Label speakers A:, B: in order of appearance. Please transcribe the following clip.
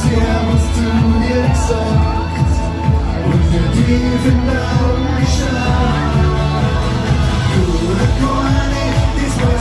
A: Siamo studi exakt und wir tiefen Augen geschaut. Coole Kohle, diesmal